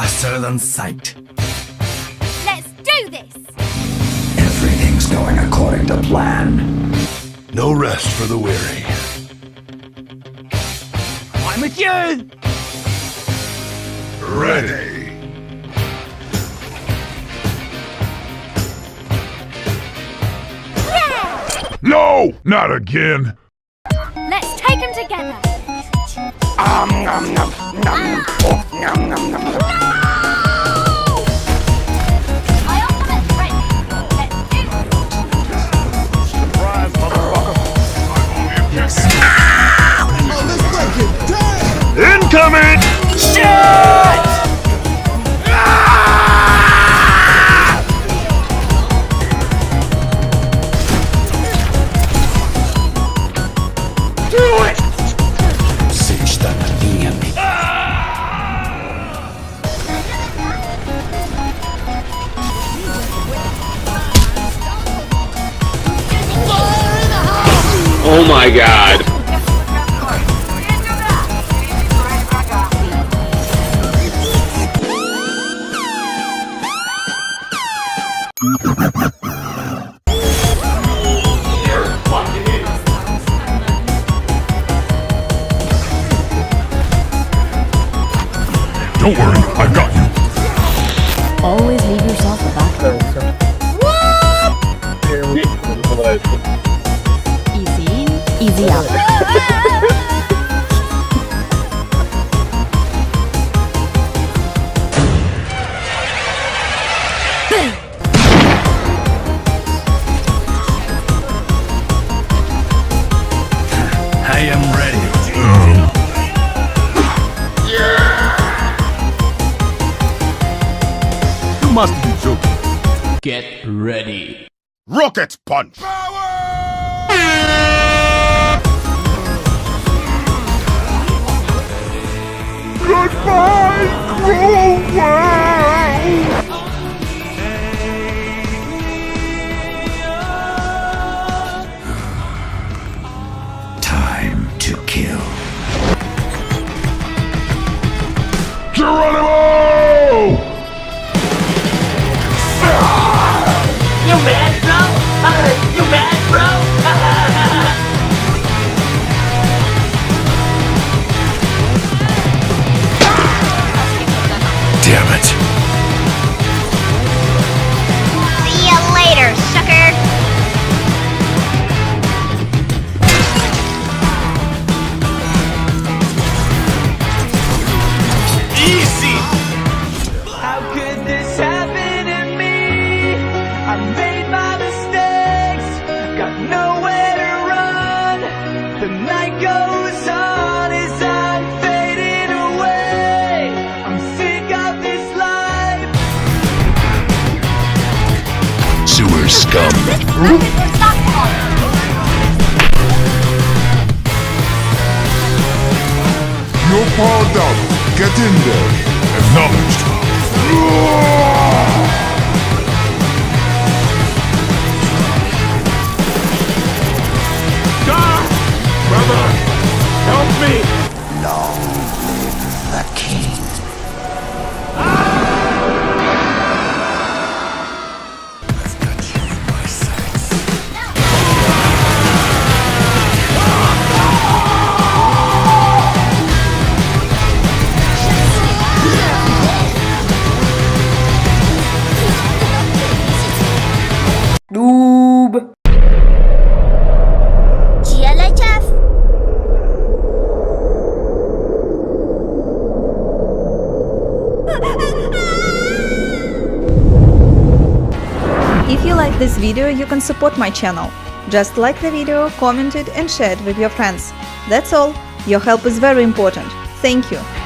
better than sight. Let's do this! Everything's going according to plan. No rest for the weary. I'm with you! Ready. Yeah! No! Not again! Let's take them together! Um, nom, nom, nom. Oh, nom, nom, nom, nom. My ultimate's Oh my god. Don't worry, I've got you. Always leave yourself a back Easy in, easy. I am ready. You must be joking. Get ready. Rocket punch! Time to kill. Geronimo! Night goes on as I'm fading away. I'm sick of this life. Sewer scum. You're powered up. Get in there. Acknowledged. Video, you can support my channel. Just like the video, comment it and share it with your friends. That's all. Your help is very important. Thank you.